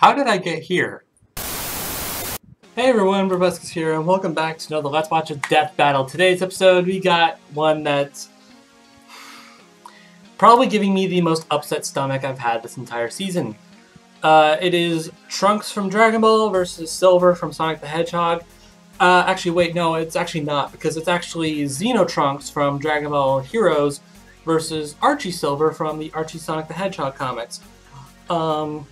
How did I get here? Hey everyone, Brobuscus here, and welcome back to another Let's Watch a Death Battle. Today's episode, we got one that's probably giving me the most upset stomach I've had this entire season. Uh, it is Trunks from Dragon Ball versus Silver from Sonic the Hedgehog. Uh, actually, wait, no, it's actually not, because it's actually Xeno Trunks from Dragon Ball Heroes versus Archie Silver from the Archie Sonic the Hedgehog comics. Um,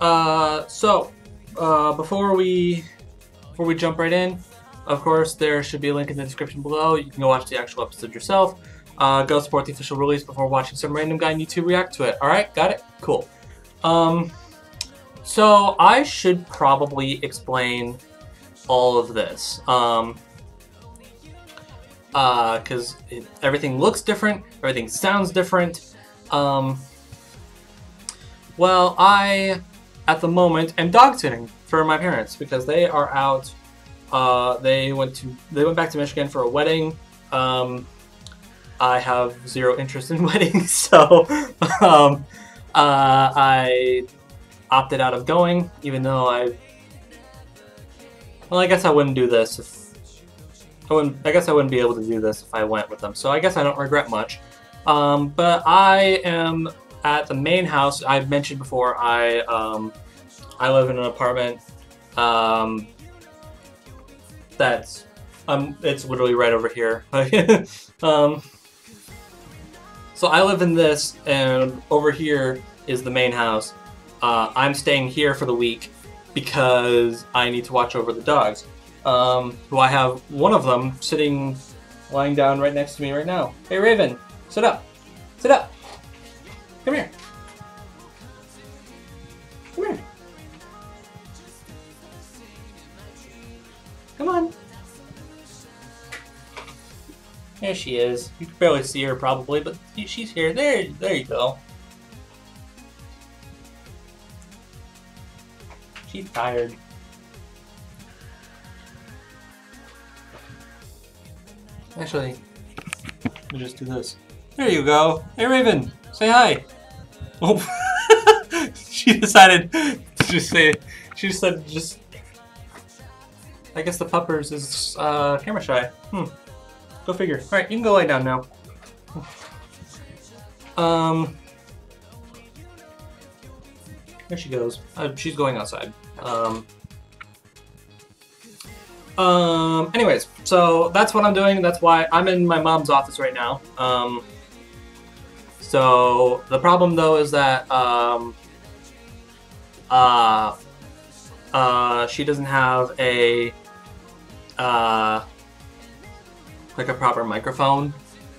uh, so, uh, before we before we jump right in, of course, there should be a link in the description below. You can go watch the actual episode yourself. Uh, go support the official release before watching some random guy on YouTube react to it. All right, got it? Cool. Um, so I should probably explain all of this. Um, because uh, everything looks different, everything sounds different. Um, well, I at the moment am dog sitting for my parents because they are out. Uh, they went to they went back to Michigan for a wedding. Um, I have zero interest in weddings, so um, uh, I opted out of going, even though I. Well, I guess I wouldn't do this if I wouldn't. I guess I wouldn't be able to do this if I went with them. So I guess I don't regret much. Um, but I am at the main house, I've mentioned before, I um, I live in an apartment um, that's um, it's literally right over here. um, so I live in this, and over here is the main house. Uh, I'm staying here for the week because I need to watch over the dogs. Um, who I have one of them sitting, lying down right next to me right now. Hey Raven, sit up, sit up. Come here. Come here. Come on. There she is. You can barely see her probably, but she's here. There, there you go. She's tired. Actually, let me just do this. There you go. Hey Raven, say hi. Oh, she decided to just say, she just said just, I guess the puppers is uh, camera shy. Hmm. Go figure. Alright, you can go lay down now. Um, there she goes. Uh, she's going outside. Um, um, anyways, so that's what I'm doing. That's why I'm in my mom's office right now. Um, so the problem though is that um, uh, uh, she doesn't have a uh, like a proper microphone.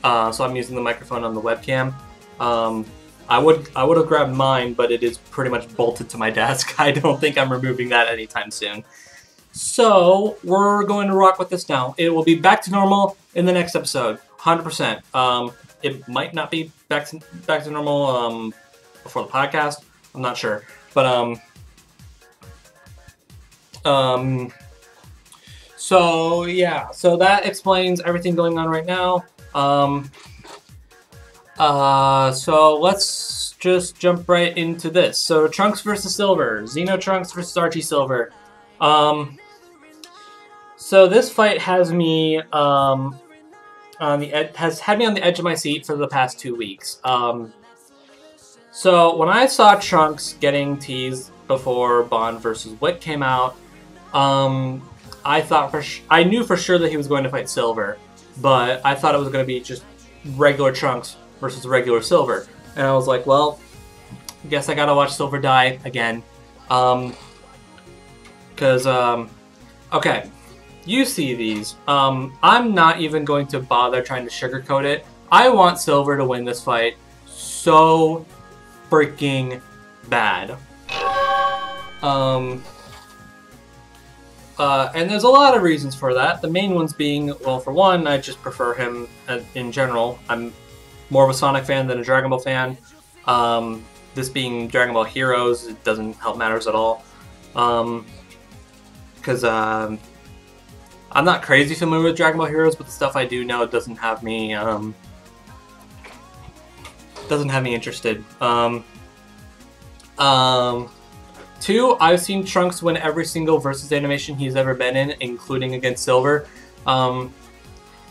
Uh, so I'm using the microphone on the webcam. Um, I would I would have grabbed mine, but it is pretty much bolted to my desk. I don't think I'm removing that anytime soon. So we're going to rock with this now. It will be back to normal in the next episode, 100%. Um, it might not be back to back to normal um, before the podcast. I'm not sure, but um, um, so yeah, so that explains everything going on right now. Um, uh, so let's just jump right into this. So Trunks versus Silver, Xeno Trunks versus Archie Silver. Um, so this fight has me um, on the ed- has had me on the edge of my seat for the past two weeks. Um, so when I saw Trunks getting teased before Bond versus Wick came out, um, I thought for sh- I knew for sure that he was going to fight Silver, but I thought it was going to be just regular Trunks versus regular Silver, and I was like, well, guess I gotta watch Silver die again, um, because um, okay, you see these. Um, I'm not even going to bother trying to sugarcoat it. I want Silver to win this fight so freaking bad. Um, uh, and there's a lot of reasons for that. The main ones being, well, for one, I just prefer him in general. I'm more of a Sonic fan than a Dragon Ball fan. Um, this being Dragon Ball Heroes, it doesn't help matters at all. Because um, I'm not crazy familiar with Dragon Ball Heroes, but the stuff I do know doesn't have me um, doesn't have me interested. Um, Um, two, I've seen Trunks win every single versus animation he's ever been in, including against Silver. Um,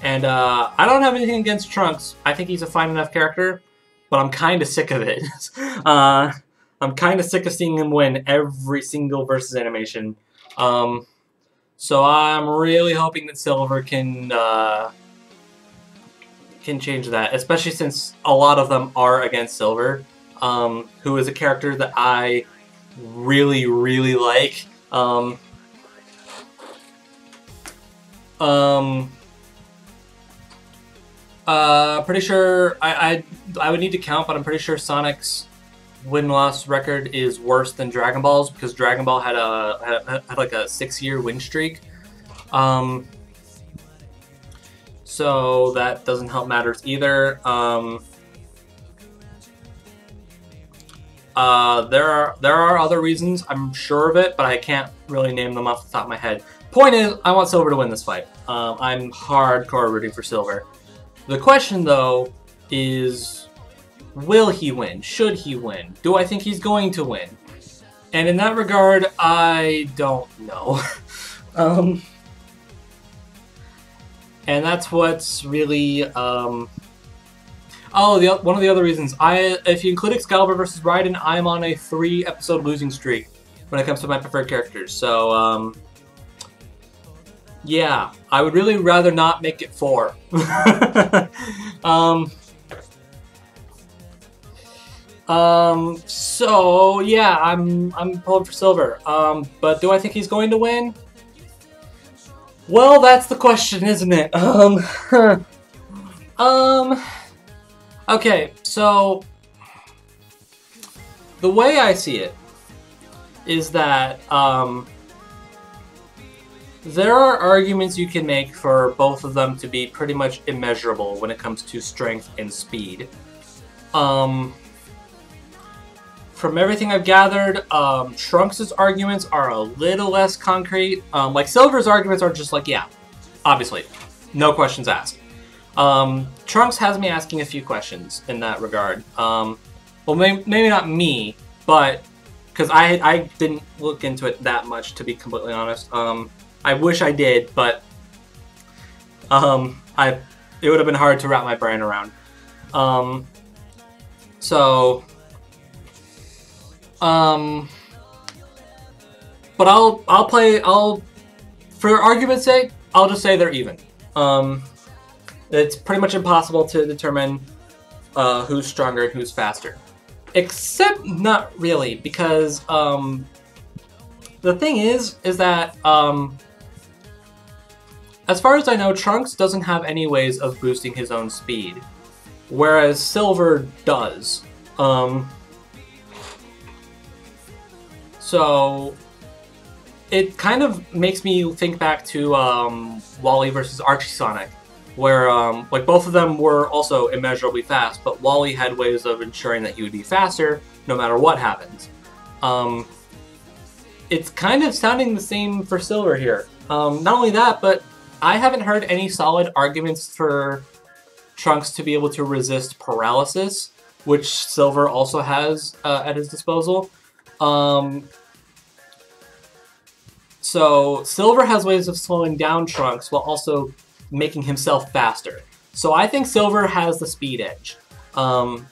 and uh, I don't have anything against Trunks. I think he's a fine enough character, but I'm kind of sick of it. uh, I'm kind of sick of seeing him win every single versus animation. Um, so I'm really hoping that Silver can uh, can change that, especially since a lot of them are against Silver, um, who is a character that I really, really like. Um, um, uh, pretty sure I, I I would need to count, but I'm pretty sure Sonic's win loss record is worse than Dragon Ball's because Dragon Ball had a had, had like a six year win streak. Um, so that doesn't help matters either. Um, uh, there are there are other reasons I'm sure of it, but I can't really name them off the top of my head. Point is, I want Silver to win this fight. Um, I'm hardcore rooting for Silver. The question though is, will he win? Should he win? Do I think he's going to win? And in that regard, I don't know. um, and that's what's really um, oh the one of the other reasons I if you include Excalibur versus Raiden I'm on a three episode losing streak when it comes to my preferred characters so um, yeah I would really rather not make it four um, um so yeah I'm I'm pulling for silver um but do I think he's going to win well, that's the question, isn't it? Um, um, okay, so the way I see it is that um, there are arguments you can make for both of them to be pretty much immeasurable when it comes to strength and speed. Um, from everything I've gathered, um, Trunks' arguments are a little less concrete. Um, like Silver's arguments are just like, yeah, obviously, no questions asked. Um, Trunks has me asking a few questions in that regard. Um, well, maybe, maybe not me, but because I I didn't look into it that much to be completely honest. Um, I wish I did, but um, I it would have been hard to wrap my brain around. So um, but I'll I'll play I'll for argument's sake I'll just say they're even. Um, it's pretty much impossible to determine uh, who's stronger and who's faster, except not really because um, the thing is is that um, as far as I know, Trunks doesn't have any ways of boosting his own speed, whereas Silver does. Um, so it kind of makes me think back to um, Wally versus Archie Sonic, where um, like both of them were also immeasurably fast, but Wally had ways of ensuring that he would be faster no matter what happens. Um, it's kind of sounding the same for Silver here. Um, not only that, but I haven't heard any solid arguments for Trunks to be able to resist paralysis, which Silver also has uh, at his disposal. Um, so Silver has ways of slowing down Trunks while also making himself faster. So I think Silver has the speed edge. Um,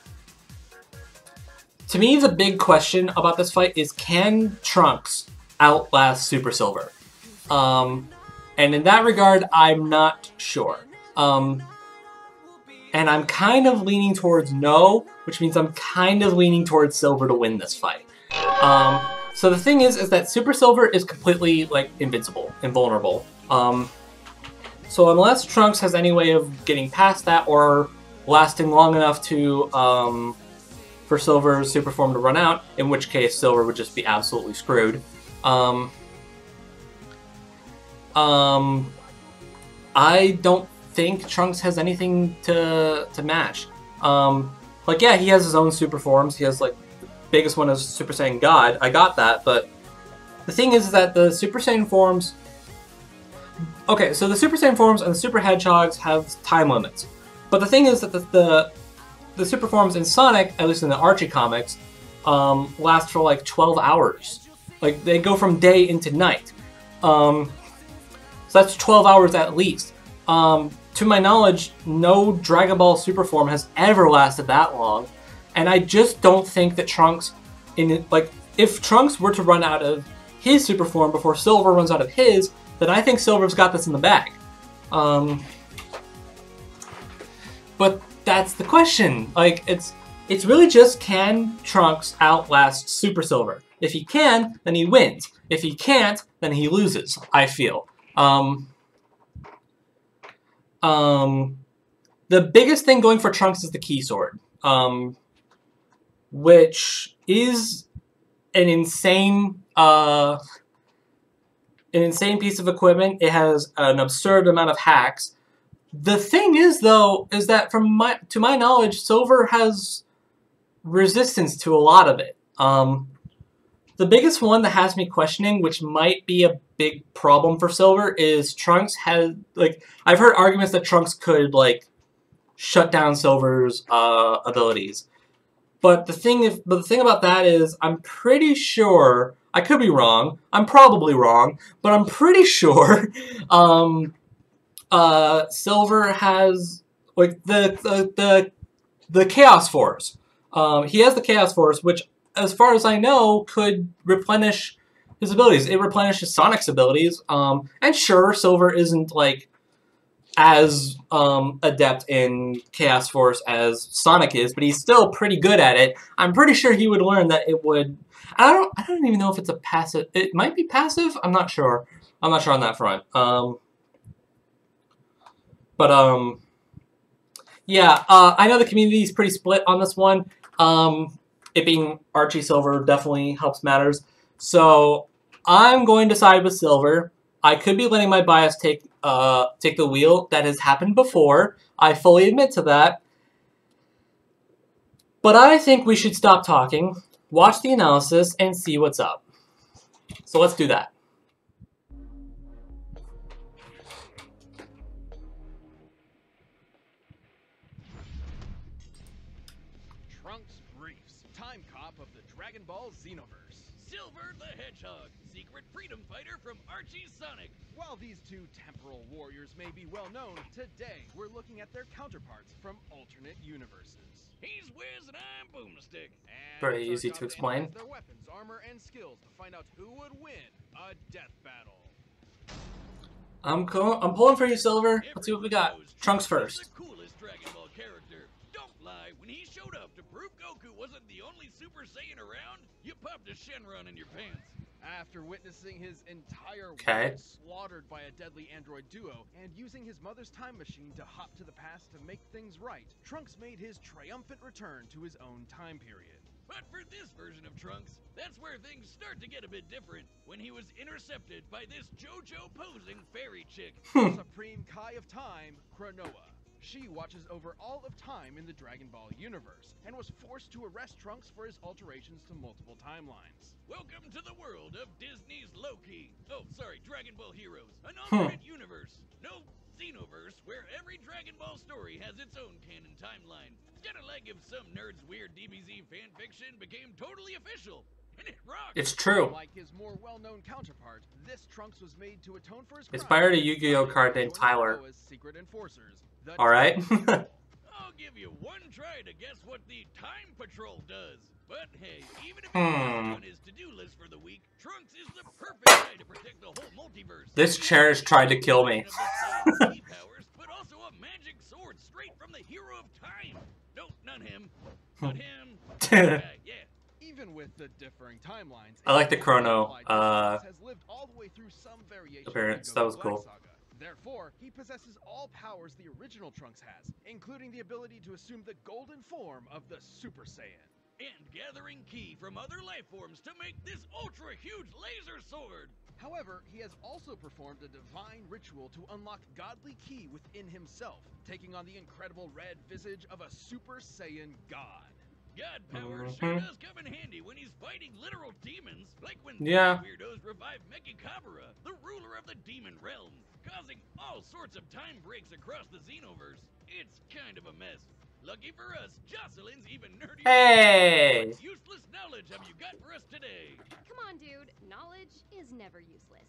to me, the big question about this fight is can Trunks outlast Super Silver? Um, and in that regard, I'm not sure. Um, and I'm kind of leaning towards no, which means I'm kind of leaning towards Silver to win this fight. Um, so the thing is, is that Super Silver is completely, like, invincible, invulnerable. Um, so unless Trunks has any way of getting past that or lasting long enough to, um, for Silver's super form to run out, in which case Silver would just be absolutely screwed. Um, um, I don't think Trunks has anything to to match. Um, like yeah, he has his own super forms. He has like biggest one is Super Saiyan God. I got that, but the thing is that the Super Saiyan forms... Okay, so the Super Saiyan forms and the Super Hedgehogs have time limits. But the thing is that the, the, the Super forms in Sonic, at least in the Archie comics, um, last for like 12 hours. Like they go from day into night. Um, so that's 12 hours at least. Um, to my knowledge, no Dragon Ball Super form has ever lasted that long, and I just don't think that Trunks, in like, if Trunks were to run out of his Super form before Silver runs out of his, then I think Silver's got this in the bag. Um, but that's the question. Like, it's it's really just can Trunks outlast Super Silver? If he can, then he wins. If he can't, then he loses. I feel. Um, um, the biggest thing going for Trunks is the Key Sword, um, which is an insane, uh, an insane piece of equipment. It has an absurd amount of hacks. The thing is, though, is that from my to my knowledge, Silver has resistance to a lot of it. Um, the biggest one that has me questioning, which might be a big problem for Silver, is Trunks has like I've heard arguments that Trunks could like shut down Silver's uh, abilities. But the thing if but the thing about that is I'm pretty sure I could be wrong. I'm probably wrong, but I'm pretty sure um, uh, Silver has like the the the, the Chaos Force. Um, he has the Chaos Force, which as far as I know, could replenish his abilities. It replenishes Sonic's abilities. Um, and sure, Silver isn't like as um, adept in Chaos Force as Sonic is, but he's still pretty good at it. I'm pretty sure he would learn that it would. I don't. I don't even know if it's a passive. It might be passive. I'm not sure. I'm not sure on that front. Um, but um, yeah. Uh, I know the community is pretty split on this one. Um, it being Archie Silver definitely helps matters. So I'm going to side with Silver. I could be letting my bias take uh, take the wheel. That has happened before. I fully admit to that. But I think we should stop talking, watch the analysis, and see what's up. So let's do that. While these two temporal warriors may be well known, today we're looking at their counterparts from alternate universes. He's Wiz and I'm Boomstick. And Very easy to explain. Their weapons, armor, and skills to find out who would win a death battle. I'm I'm pulling for you, Silver. Let's see what we got. Everyone knows Trunks is first. Lie. When he showed up to prove Goku wasn't the only Super Saiyan around, you popped a Shenron in your pants. After witnessing his entire Okay. world slaughtered by a deadly android duo, and using his mother's time machine to hop to the past to make things right, Trunks made his triumphant return to his own time period. But for this version of Trunks, that's where things start to get a bit different. When he was intercepted by this JoJo posing fairy chick. Hmm. Supreme Kai of Time, Chronoa. She watches over all of time in the Dragon Ball universe, and was forced to arrest Trunks for his alterations to multiple timelines. Welcome to the world of Disney's Loki. Oh, sorry, Dragon Ball Heroes. An alternate universe. No Xenoverse, where every Dragon Ball story has its own canon timeline. It's kinda like if some nerd's weird DBZ fanfiction became totally official. And it rocks! It's true. Like his more well-known counterpart, this Trunks was made to atone for his Inspired a Yu-Gi-Oh card named Tyler. All right. I'll give you one try to guess what the Time Patrol does. But hey, even if Hmm. on his to-do list for the week, Trunks is the perfect guy to protect the whole multiverse. This chair the tried to kill me. combination of the same ki powers, but also a magic sword straight from the hero of time. No, not him. But him. Yeah. Even with the differing timelines, I like the Chrono, uh, Trunks has lived all the way through some variation of appearance. That was cool. Therefore, he possesses all powers the original Trunks has, including the ability to assume the golden form of the Super Saiyan. And gathering ki from other life forms to make this ultra huge laser sword. However, he has also performed a divine ritual to unlock godly ki within himself, taking on the incredible red visage of a Super Saiyan god. God power sure Mhm. does come in handy when he's fighting literal demons, like when Yeah. these weirdos revive Mechikabura, the ruler of the demon realm, causing all sorts of time breaks across the Xenoverse. It's kind of a mess. Lucky for us, Jocelyn's even nerdier. Hey! What useless knowledge have you got for us today? Come on, dude. Knowledge is never useless.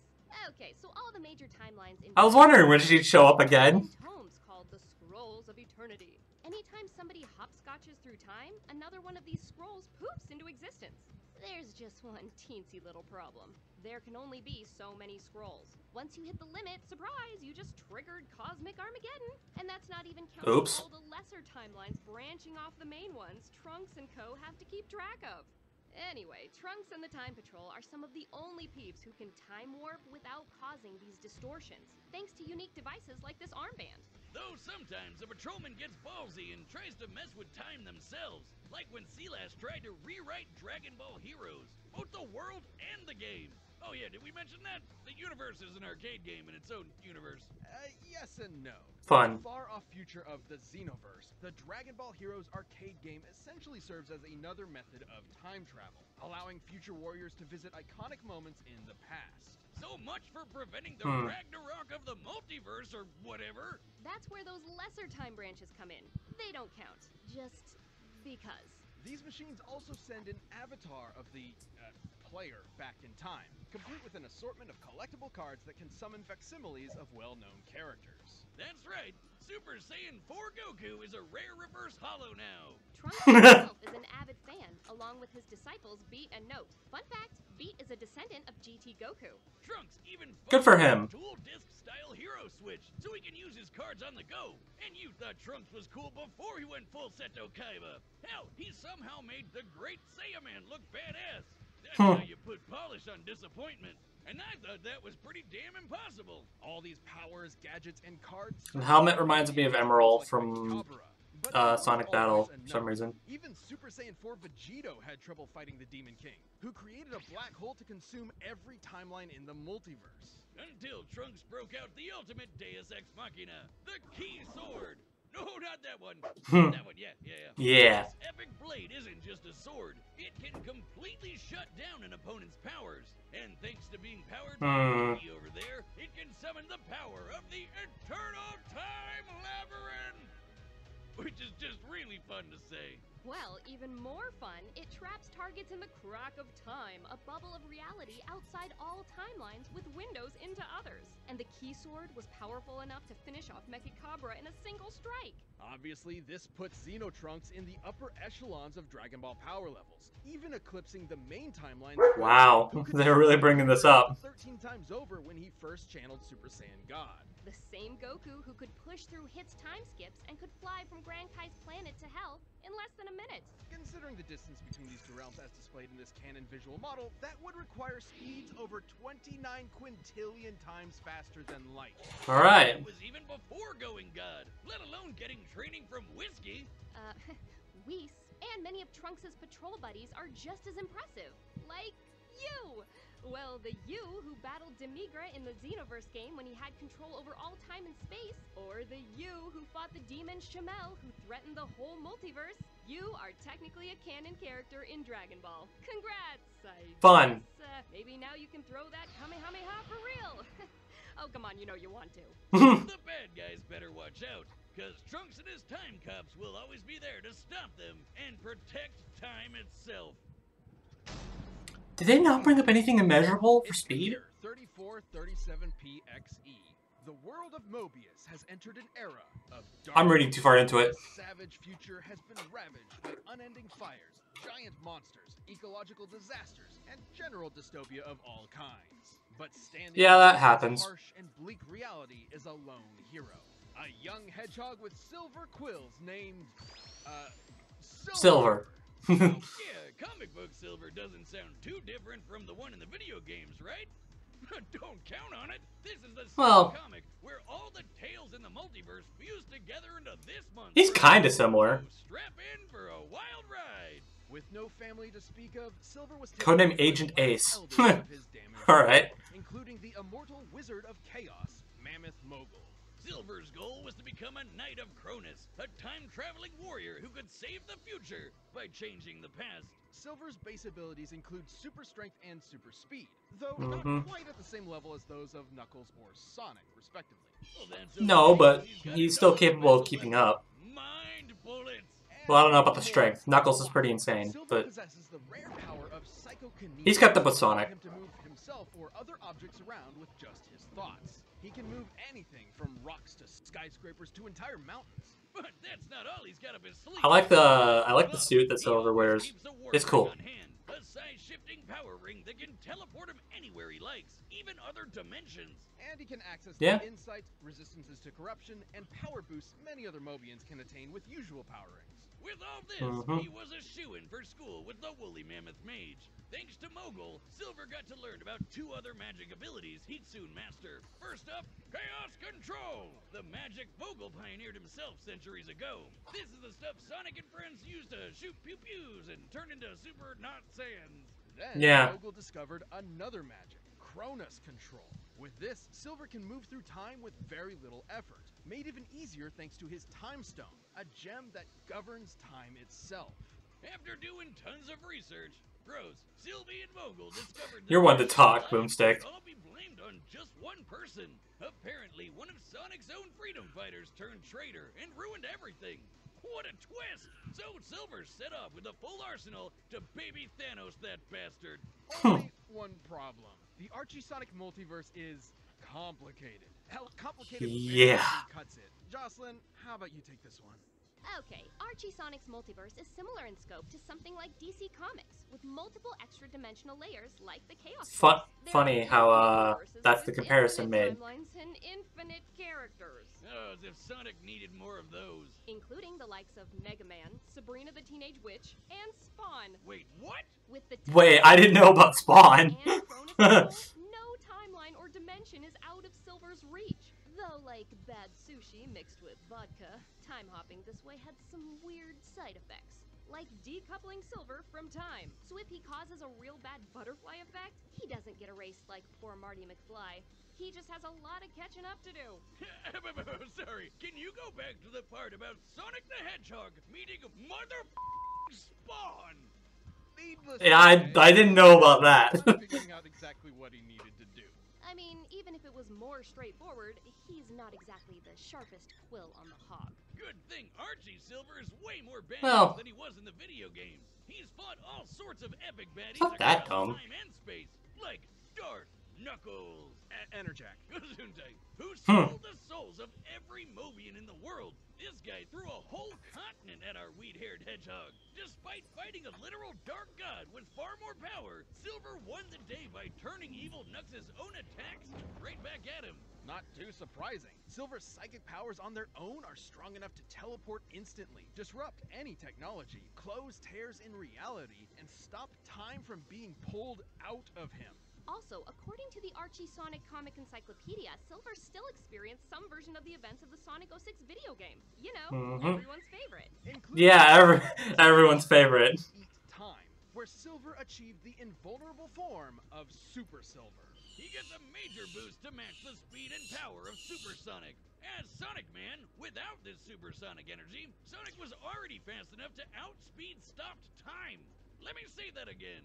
Okay, so all the major timelines in I was wondering when she'd show up again. tomes called the Scrolls of Eternity. Anytime somebody hopscotches through time, another one of these scrolls poops into existence. There's just one teensy little problem. There can only be so many scrolls. Once you hit the limit, surprise, you just triggered cosmic Armageddon. And that's not even counting Oops. all the lesser timelines branching off the main ones Trunks and Co. have to keep track of. Anyway, Trunks and the Time Patrol are some of the only peeps who can time warp without causing these distortions, thanks to unique devices like this armband. Though sometimes a patrolman gets ballsy and tries to mess with time themselves, like when Silas tried to rewrite Dragon Ball Heroes, both the world and the game. Oh yeah, did we mention that? The universe is an arcade game in its own universe. Uh, yes and no. Fun. The far off future of the Xenoverse, the Dragon Ball Heroes arcade game essentially serves as another method of time travel, allowing future warriors to visit iconic moments in the past. So much for preventing the Hmm. Ragnarok of the multiverse or whatever. That's where those lesser time branches come in. They don't count. Just because. These machines also send an avatar of the uh, player back in time, complete with an assortment of collectible cards that can summon facsimiles of well-known characters. That's right. Super Saiyan 4 Goku is a rare reverse holo now. Trunks himself is an avid fan, along with his disciples Beat and Note. Fun fact, Beat is a descendant of GT Goku. Trunks even Good for funded a him. Duel Disk style hero switch so he can use his cards on the go. And you thought Trunks was cool before he went full Seto Kaiba. Hell, he somehow made the Great Saiyaman look badass. That's Huh. you put polish on disappointment. And I thought that was pretty damn impossible. All these powers, gadgets, and cards. The helmet reminds me of Emerl from, Uh, Sonic Battle for some reason. Even Super Saiyan 4 Vegito had trouble fighting the Demon King, who created a black hole to consume every timeline in the multiverse. Until Trunks broke out the ultimate Deus Ex Machina, the Key Sword. No, not that one. Hmm. that one, yeah, yeah, yeah. Yeah. This epic blade isn't just a sword. It can completely shut down an opponent's powers. And thanks to being powered Hmm. by Key over there, it can summon the power of the Eternal Time Labyrinth. Which is just really fun to say. Well, even more fun, it traps targets in the crack of time, a bubble of reality outside all timelines with windows into others. And the Key Sword was powerful enough to finish off Mechikabura in a single strike. Obviously, this puts Xenotrunks in the upper echelons of Dragon Ball power levels, even eclipsing the main timeline. Wow, they're really bringing this up. 13 times over when he first channeled Super Saiyan God. The same Goku who could push through Hit's time skips and could fly from Grand Kai's planet to Hell in less than a minute. Considering the distance between these two realms as displayed in this canon visual model, that would require speeds over 29 quintillion times faster than light. All right. It was even before going God, let alone getting training from Whiskey. Uh, Whis and many of Trunks' patrol buddies are just as impressive. Like you! Well, the you who battled Demigra in the Xenoverse game when he had control over all time and space, or the you who fought the demon Shamel who threatened the whole multiverse. You are technically a canon character in Dragon Ball. Congrats! I Fun. guess, uh, maybe now you can throw that Kamehameha for real. oh, come on, you know you want to. the bad guys better watch out, because Trunks and his time cops will always be there to stop them and protect time itself. Did they not bring up anything immeasurable for speed? 3437PXE. E. The world of Mobius has entered an era of dark. I'm reading too far into it. Savage future has been ravaged by unending fires, giant monsters, ecological disasters, and general dystopia of all kinds. But standing Yeah, that happens. Harsh and bleak reality is a lone hero, a young hedgehog with silver quills named uh Silver. Oh, yeah, comic book silver doesn't sound too different from the one in the video games, right? Don't count on it. This is the Well- comic where all the tales in the multiverse fused together into this month. He's kinda similar. So strap in for a wild ride. With no family to speak of, Silver was Codename Agent Ace. eldest of his damaged All right. including the immortal wizard of chaos, Mammoth Mogul. Silver's goal was to become a Knight of Cronus, a time-traveling warrior who could save the future by changing the past. Silver's base abilities include super strength and super speed, though Mhm. not quite at the same level as those of Knuckles or Sonic, respectively. Well, that's No, but got he's still capable of keeping weapon. up. Mind bullets. Well, I don't know about the strength. Knuckles is pretty insane, but possesses the rare power of He's kept up with Sonic. Allowing Him to move himself or other objects around with just his thoughts. He can move anything from rocks to skyscrapers to entire mountains. But that's not all he's got up his sleeve. I like the I like the suit that Silver wears. keeps a war It's cool. A size-shifting power ring that can teleport him anywhere he likes, even other dimensions. And he can access Yeah. the insight, resistances to corruption, and power boosts many other Mobians can attain with usual power rings. With all this, Mhm. he was a shoo-in for school with the Woolly Mammoth Mage. Thanks to Mogul, Silver got to learn about two other magic abilities he'd soon master. First up, Chaos Control! The magic Mogul pioneered himself centuries ago. This is the stuff Sonic and friends used to shoot pew-pews and turn into super not Saiyans. Then Yeah. Mogul discovered another magic, Cronus Control. With this, Silver can move through time with very little effort, made even easier thanks to his Time Stone, a gem that governs time itself. After doing tons of research, Rose, Sylvie, and Mogul discovered You're one to talk, Boomstick. could all be blamed on just one person. Apparently, one of Sonic's own freedom fighters turned traitor and ruined everything. What a twist! So Silver set off with a full arsenal to baby Thanos that bastard. Only one problem. The Archie Sonic multiverse is complicated. Hell, complicated Yeah. barely cuts it. Jocelyn, how about you take this one? Okay, Archie Sonic's multiverse is similar in scope to something like DC Comics, with multiple extra dimensional layers like the Chaos. Fun- funny how, uh, that's the comparison infinite made. And infinite characters, Oh, as if Sonic needed more of those. including the likes of Mega Man, Sabrina the Teenage Witch, and Spawn. Wait, what? With the Wait, I didn't know about Spawn. and Cronus Control, no timeline or dimension is out of Silver's reach. Though, like bad sushi mixed with vodka, time hopping this way had some weird side effects. Like decoupling Silver from time. So if he causes a real bad butterfly effect, he doesn't get erased like poor Marty McFly. He just has a lot of catching up to do. Sorry, can you go back to the part about Sonic the Hedgehog meeting mother Spawn? Needless Yeah, I, I didn't know about that. was more straightforward, he's not exactly the sharpest quill on the hog. Good thing Archie Silver is way more badass Well- than he was in the video games. He's fought all sorts of epic baddies not that across dumb. time and space, like Darth, Knuckles, E- Enerjack. Gesundheit, who Hmm. stole the souls of every Mobian in the world. This guy threw a whole continent at our weed-haired hedgehog. Despite fighting a literal dark god with far more power, Silver won the day by turning evil Nux's own attacks right back at him. Not too surprising. Silver's psychic powers on their own are strong enough to teleport instantly, disrupt any technology, close tears in reality, and stop time from being pulled out of him. Also, according to the Archie Sonic Comic Encyclopedia, Silver still experienced some version of the events of the Sonic 06 video game. You know, Mhm. everyone's favorite. including yeah, every, everyone's favorite. Eat Time, where Silver achieved the invulnerable form of Super Silver. He gets a major boost to match the speed and power of Super Sonic. As Sonic Man, without this supersonic energy, Sonic was already fast enough to outspeed stopped time. Let me say that again.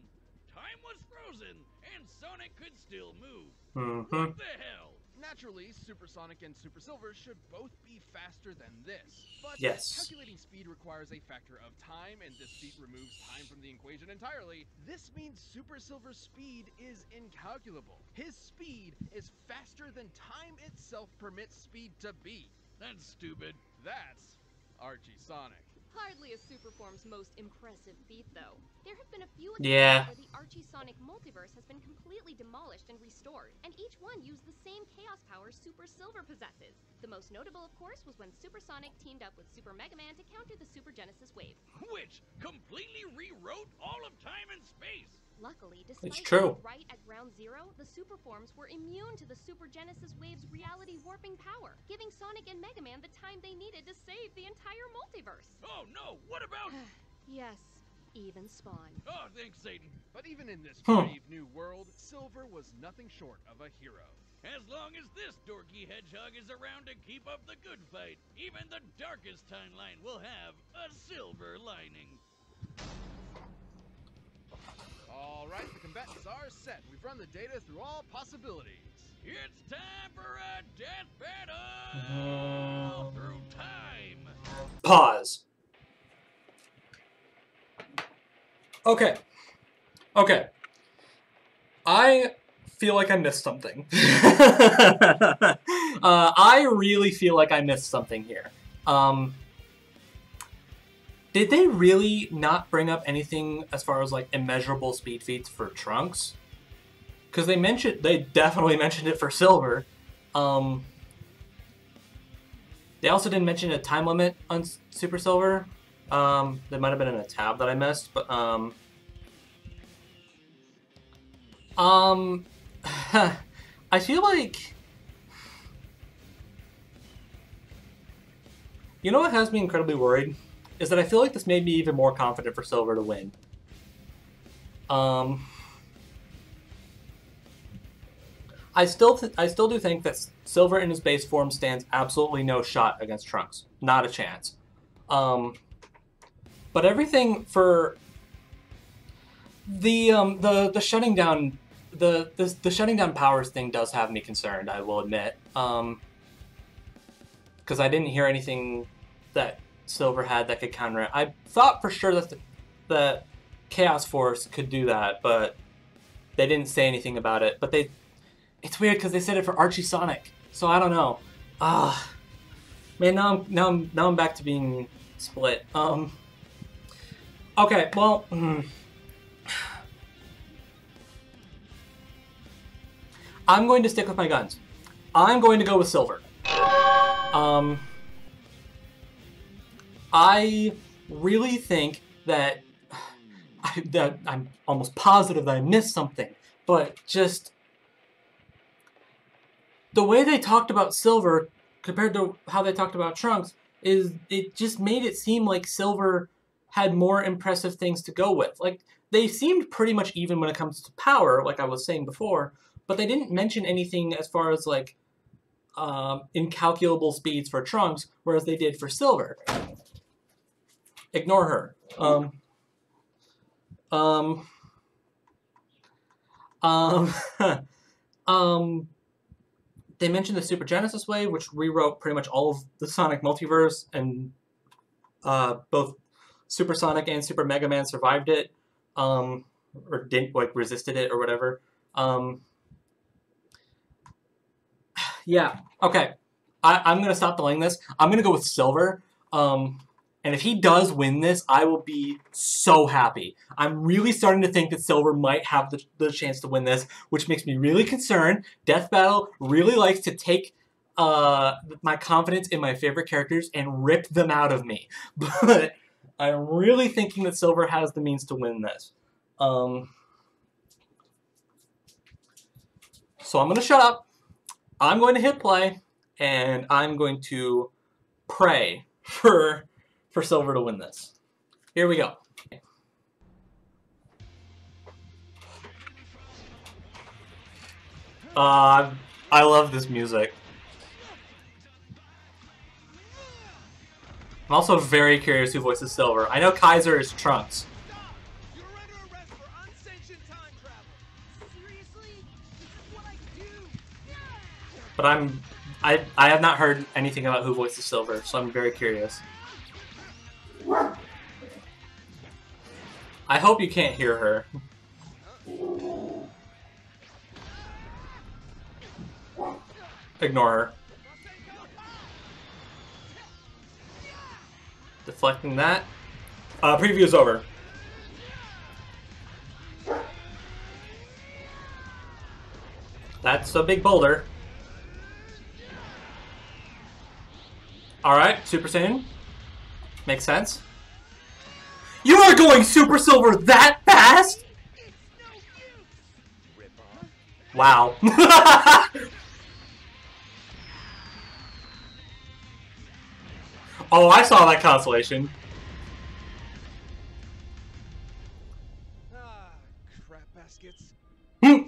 Time was frozen, and Sonic could still move. hmm What the hell? Naturally, Super Sonic and Super Silver should both be faster than this. But Yes. calculating speed requires a factor of time, and this feat removes time from the equation entirely. This means Super Silver's speed is incalculable. His speed is faster than time itself permits speed to be. That's stupid. That's Archie Sonic. Hardly a Superform's most impressive feat, though. There have been a few Yeah. where the Archie Sonic multiverse has been completely demolished and restored, and each one used the same chaos power Super Silver possesses. The most notable, of course, was when Super Sonic teamed up with Super Mega Man to counter the Super Genesis wave. Which completely rewrote all of time and space. Luckily, despite true. being right at ground zero, the Superforms were immune to the Super Genesis wave's reality warping power, giving Sonic and Mega Man the time they needed to save the entire multiverse. Oh no, what about. yes, even Spawn. Oh, thanks, Satan. But even in this Huh. brave new world, Silver was nothing short of a hero. As long as this dorky hedgehog is around to keep up the good fight, even the darkest timeline will have a silver lining. All right, the combatants are set. We've run the data through all possibilities. It's time for a death battle through time. Pause. Okay. Okay. I feel like I missed something. uh, I really feel like I missed something here. Um, did they really not bring up anything as far as like immeasurable speed feats for Trunks? Because they mentioned, they definitely mentioned it for Silver. Um, they also didn't mention a time limit on Super Silver. Um, that might have been in a tab that I missed, but um, um, I feel like you know what has me incredibly worried is that I feel like this made me even more confident for Silver to win. Um, I still I still do think that Silver in his base form stands absolutely no shot against Trunks. Not a chance. Um, but everything for the um, the the shutting down the, the the shutting down powers thing does have me concerned. I will admit. Um, because I didn't hear anything that Silver had that could counter it. I thought for sure that the, Chaos Force could do that, but they didn't say anything about it. But they it's weird because they said it for Archie Sonic, so I don't know. Ah, man, now I'm now I'm now I'm back to being split. Um. Okay, well, mm. I'm going to stick with my guns. I'm going to go with silver. Um. I really think that I, that I'm almost positive that I missed something, but just the way they talked about Silver compared to how they talked about Trunks is it just made it seem like Silver had more impressive things to go with. Like they seemed pretty much even when it comes to power, like I was saying before, but they didn't mention anything as far as like um, incalculable speeds for Trunks, whereas they did for Silver. Ignore her. Um, um, um, um, they mentioned the Super Genesis wave, which rewrote pretty much all of the Sonic multiverse, and uh, both Super Sonic and Super Mega Man survived it, um, or didn't like resisted it or whatever. Um, yeah. Okay. I, I'm gonna stop delaying this. I'm gonna go with Silver. Um, and if he does win this, I will be so happy. I'm really starting to think that Silver might have the, the chance to win this, which makes me really concerned. Death Battle really likes to take uh, my confidence in my favorite characters and rip them out of me. But I'm really thinking that Silver has the means to win this. Um, so I'm going to shut up. I'm going to hit play, and I'm going to pray for for Silver to win this. Here we go. Uh, I love this music. I'm also very curious who voices Silver. I know Kaiser is Trunks. But I'm I I have not heard anything about who voices Silver, so I'm very curious. I hope you can't hear her. Ignore her. Deflecting that. Uh, preview is over. That's a big boulder. Alright, Super Saiyan. Makes sense. You are going Super Silver that fast? Wow. oh, I saw that constellation. Ah, crap baskets. Hmm.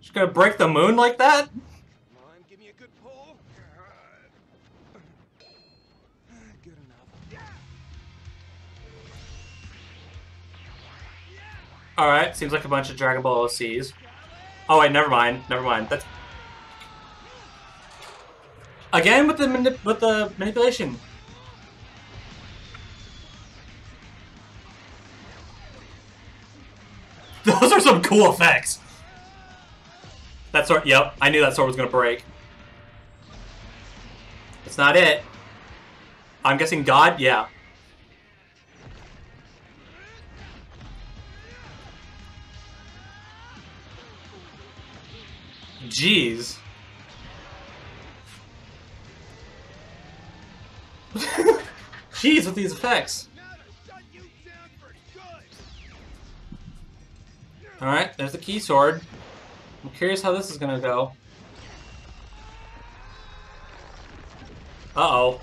Just gonna break the moon like that? Alright, seems like a bunch of Dragon Ball OCs. Oh wait, never mind. Never mind. That's again with the with the manipulation. Those are some cool effects. That sword. Yep, I knew that sword was gonna break. It's not it. I'm guessing God. Yeah. Jeez. Jeez, with these effects. Alright, there's the key sword. I'm curious how this is gonna go. Uh-oh.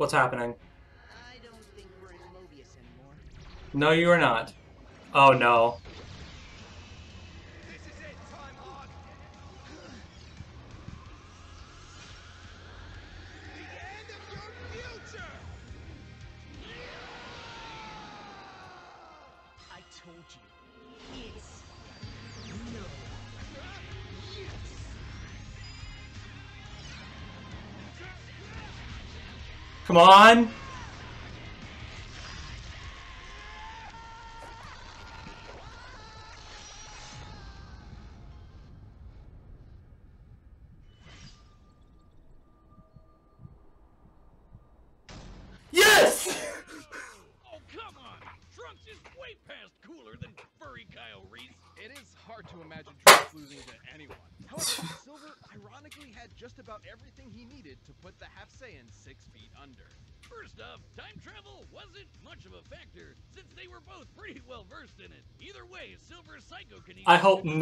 What's happening? I don't think we're in Mobius anymore. No, you are not. Oh, no. Come on!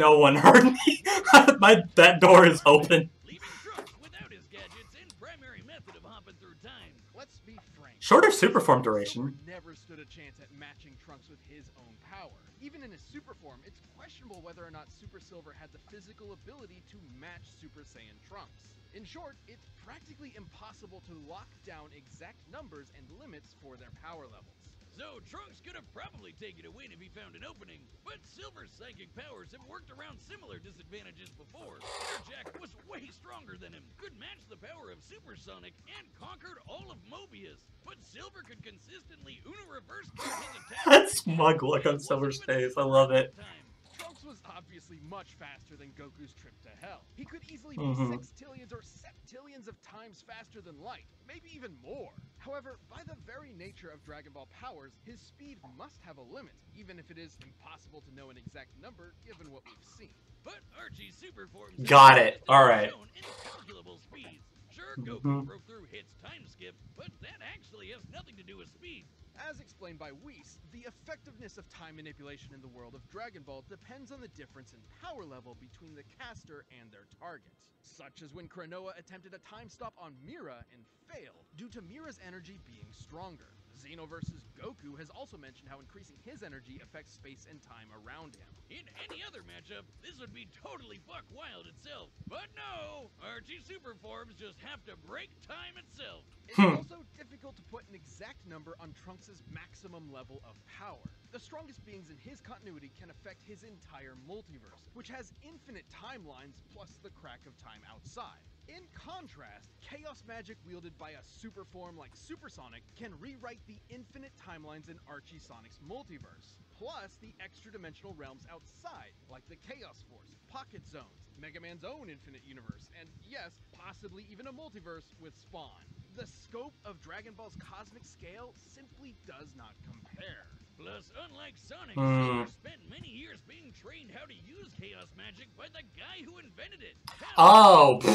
No one heard me. My that door is open. Leaving Trunks without his gadgets and primary method of hopping through time. Let's be frank. Shorter super form duration. never stood a chance at matching Trunks with his own power. Even in his super form, it's questionable whether or not Super Silver had the physical ability to match Super Saiyan Trunks. In short, it's practically impossible to lock down exact numbers and limits for their power levels. So Trunks could have probably taken a win if he found an opening, but Silver's psychic powers have worked around similar disadvantages before. Jack was way stronger than him, could match the power of Supersonic, and conquered all of Mobius. But Silver could consistently Uno reverse his attacks. That smug look on Silver's face. I love it. time. Trunks was obviously much faster than Goku's trip to hell. He could easily be Mhm. sextillions or septillions of times faster than light, maybe even more. However, by the very nature of Dragon Ball powers, his speed must have a limit, even if it is impossible to know an exact number given what we've seen. But Archie's super forms Got it. All right. incalculable speeds. Sure, Goku Mhm. broke through Hit's time skip, but that actually has nothing to do with speed. As explained by Whis, the effectiveness of time manipulation in the world of Dragon Ball depends on the difference in power level between the caster and their target. Such as when Chronoa attempted a time stop on Mira and failed, due to Mira's energy being stronger. Xeno versus Goku has also mentioned how increasing his energy affects space and time around him. In any other matchup, this would be totally buck wild itself. But no, Archie super forms just have to break time itself. It's Hmm. also difficult to put an exact number on Trunks' maximum level of power. The strongest beings in his continuity can affect his entire multiverse, which has infinite timelines plus the crack of time outside. In contrast, chaos magic wielded by a super form like Supersonic can rewrite the infinite timelines in Archie Sonic's multiverse, plus the extra dimensional realms outside, like the Chaos Force, Pocket Zones, Mega Man's own infinite universe, and yes, possibly even a multiverse with Spawn. The scope of Dragon Ball's cosmic scale simply does not compare. Plus, unlike Sonic. Hmm. Silver spent many years being trained how to use chaos magic by the guy who invented it. Oh.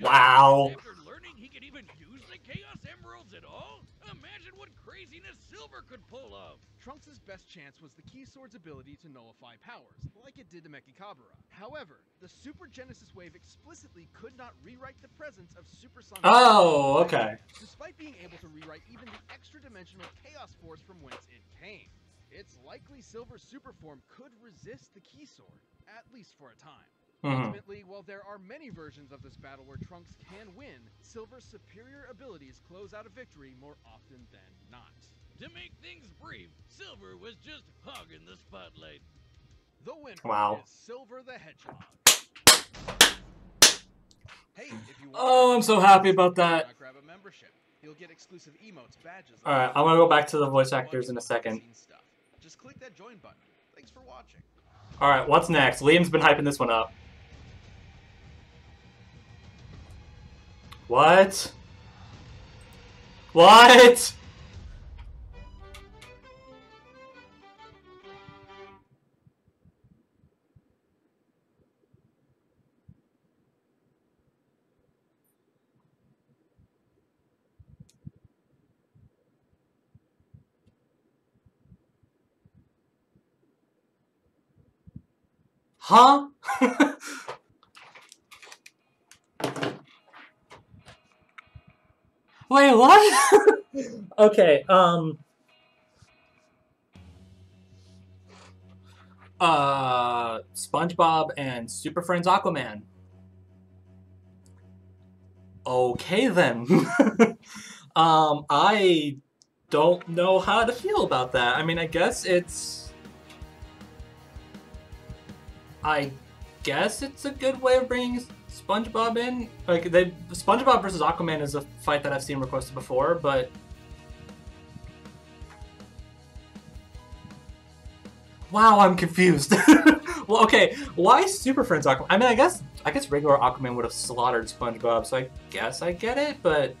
Wow. After learning he could even use the Chaos Emeralds at all? Imagine what craziness Silver could pull off. Trunks' best chance was the Key Sword's ability to nullify powers, like it did to Mechikabura. However, the Super Genesis Wave explicitly could not rewrite the presence of Supersonic. Oh, okay. Despite being able to rewrite even the extra dimensional Chaos Force from whence it came. It's likely Silver's super form could resist the Key Sword, at least for a time. Mhm. Ultimately, while there are many versions of this battle where Trunks can win, Silver's superior abilities close out a victory more often than not. To make things brief, Silver was just hogging the spotlight. The winner Wow. is Silver the Hedgehog. Hey, if you want Oh, I'm so happy about that. Grab a membership. You'll get exclusive emotes, badges. All right, I'm gonna go back to the voice actors in a second. Stuff. Just click that join button. Thanks for watching. All right, what's next? Liam's been hyping this one up. What? What? Huh? Wait, what? okay, um uh SpongeBob and Super Friends Aquaman. Okay then. um I don't know how to feel about that. I mean, I guess it's I guess it's a good way of bringing SpongeBob in. Like they, SpongeBob versus Aquaman is a fight that I've seen requested before, but wow, I'm confused. well, okay, why Super Friends Aquaman? I mean, I guess I guess regular Aquaman would have slaughtered SpongeBob, so I guess I get it, but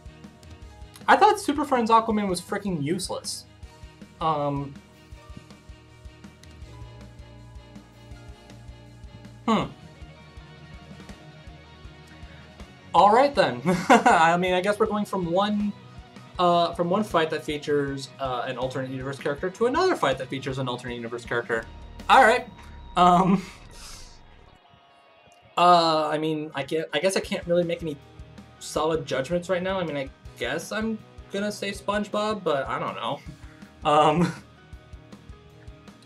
I thought Super Friends Aquaman was freaking useless. Um. All right then. I mean, I guess we're going from one uh, from one fight that features uh, an alternate universe character to another fight that features an alternate universe character. All right. Um. Uh, I mean, I get. I guess I can't really make any solid judgments right now. I mean, I guess I'm gonna say SpongeBob, but I don't know. Um.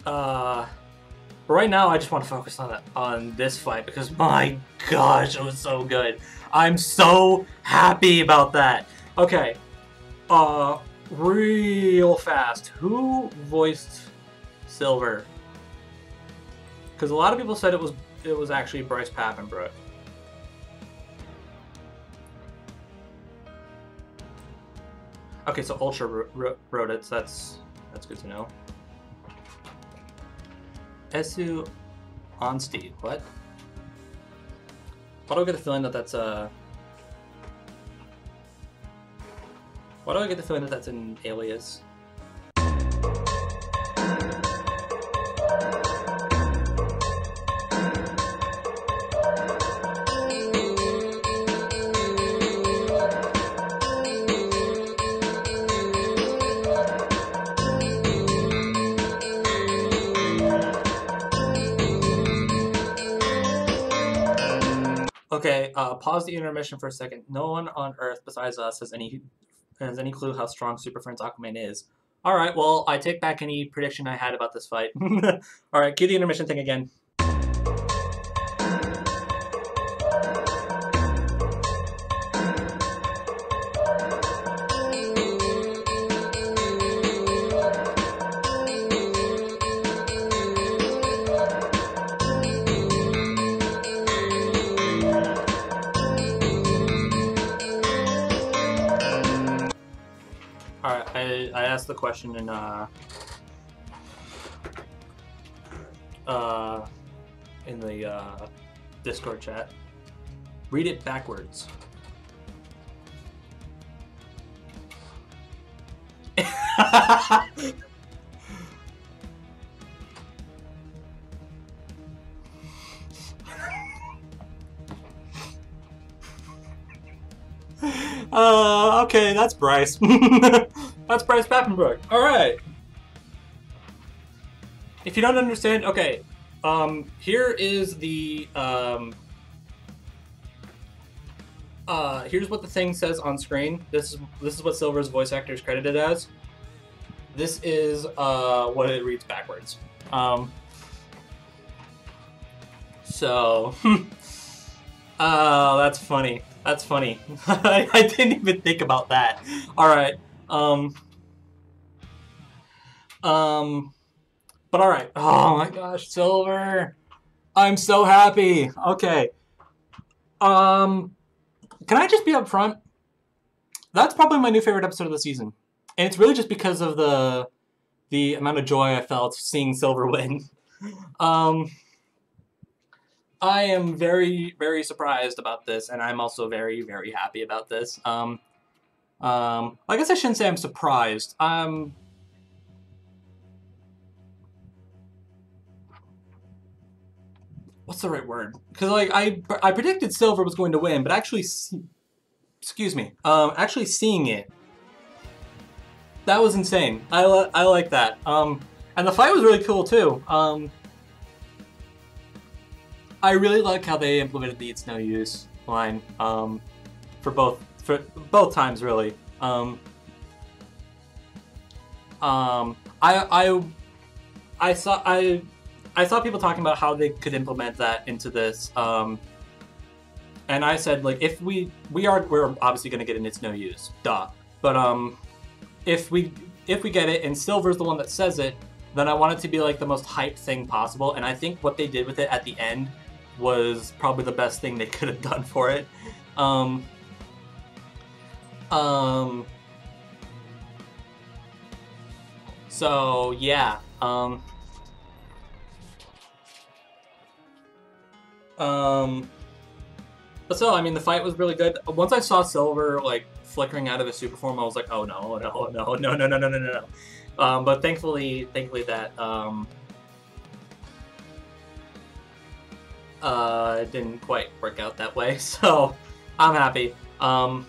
Uh. But right now, I just want to focus on on this fight because my gosh, it was so good. I'm so happy about that. Okay, uh, real fast. Who voiced Silver? Because a lot of people said it was it was actually Bryce Papenbrook. Okay, so Ultra wrote it. So that's that's good to know. Esu Onsty. What? Why do I get the feeling that that's a... Why do I get the feeling that that's an alias? Uh, pause the intermission for a second. No one on Earth besides us has any has any clue how strong Super Friends Aquaman is. All right, well, I take back any prediction I had about this fight. All right, cue the intermission thing again. Asked the question in uh uh in the uh, Discord chat. Read it backwards. Uh, okay, that's Bryce. that's Bryce Papenbrook. All right. If you don't understand, okay, um, here is the um, uh, here's what the thing says on screen. This is this is what Silver's voice actor is credited as. This is uh, what it reads backwards. Um, So, oh, that's funny. That's funny. I, I didn't even think about that. All right. Um. Um. But all right. Oh my gosh, silver. I'm so happy. Okay. Um. Can I just be upfront? That's probably my new favorite episode of the season, and it's really just because of the the amount of joy I felt seeing Silver win. Um. I am very, very surprised about this, and I'm also very, very happy about this. Um, um, I guess I shouldn't say I'm surprised. I'm... What's the right word? Because, like, I, I predicted Silver was going to win, but actually... Excuse me. Um, actually seeing it... That was insane. I, I like that. Um, and the fight was really cool, too. Um, I really like how they implemented the "It's no use" line um, for both for both times, really. Um, um, I I I saw I I saw people talking about how they could implement that into this, um, and I said like if we we are we're obviously going to get an "It's no use," duh. But um, if we if we get it and Silver's the one that says it, then I want it to be like the most hyped thing possible. And I think what they did with it at the end was probably the best thing they could have done for it. Um, um, so yeah, um, um, but so I mean the fight was really good. Once I saw Silver like flickering out of his super form, I was like, oh no, no, no, no, no, no, no, no, no. Um, but thankfully, thankfully that um, uh, didn't quite work out that way, so I'm happy. Um,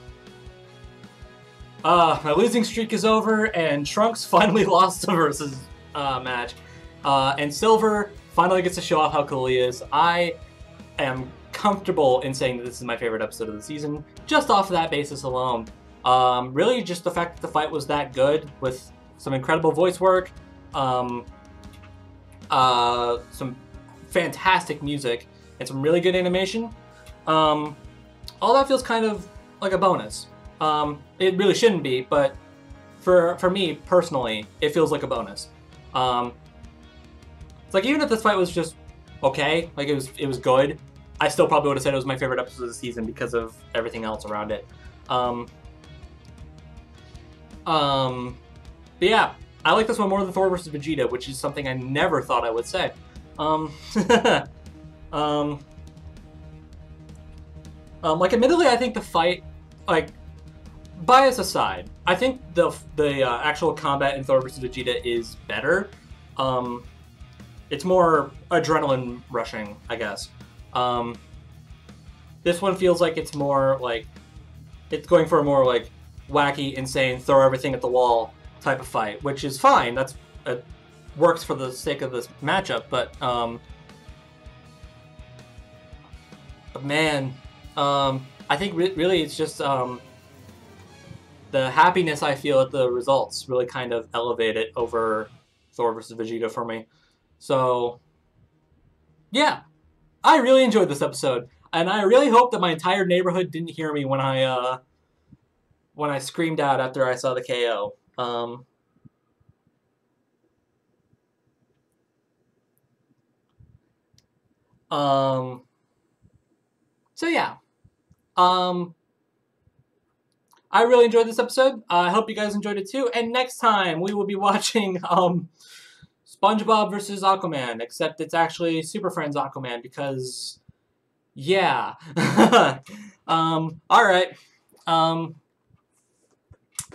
uh, my losing streak is over, and Trunks finally lost the versus uh, match. Uh, and Silver finally gets to show off how cool he is. I am comfortable in saying that this is my favorite episode of the season, just off of that basis alone. Um, really, just the fact that the fight was that good, with some incredible voice work, um, uh, some fantastic music, and some really good animation. Um, all that feels kind of like a bonus. Um, it really shouldn't be, but for for me personally, it feels like a bonus. Um, it's like even if this fight was just okay, like it was it was good, I still probably would have said it was my favorite episode of the season because of everything else around it. Um, um, but yeah, I like this one more than Thor versus Vegeta, which is something I never thought I would say. Um, Um, um, like, admittedly, I think the fight, like, bias aside, I think the the uh, actual combat in Thor vs. Vegeta is better. Um, it's more adrenaline rushing, I guess. Um, this one feels like it's more like it's going for a more like wacky, insane, throw everything at the wall type of fight, which is fine. That's it works for the sake of this matchup, but um, but man, um, I think re really it's just um, the happiness I feel at the results really kind of elevate it over Thor versus Vegeta for me. So, yeah, I really enjoyed this episode, and I really hope that my entire neighborhood didn't hear me when I uh, when I screamed out after I saw the KO. Um, um, so yeah, um, I really enjoyed this episode. Uh, I hope you guys enjoyed it too. And next time we will be watching um, SpongeBob versus Aquaman, except it's actually Super Friends Aquaman because, yeah. um, all right. Um,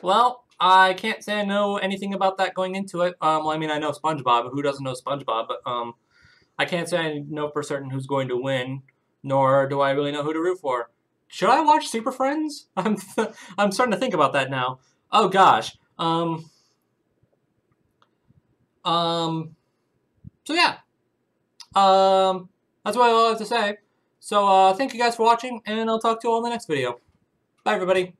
well, I can't say I know anything about that going into it. Um, well, I mean, I know SpongeBob. Who doesn't know SpongeBob? But um, I can't say I know for certain who's going to win nor do I really know who to root for. Should I watch Super Friends? I'm I'm starting to think about that now. Oh gosh. Um. Um. So yeah. Um. That's what I have to say. So uh, thank you guys for watching, and I'll talk to you all in the next video. Bye, everybody.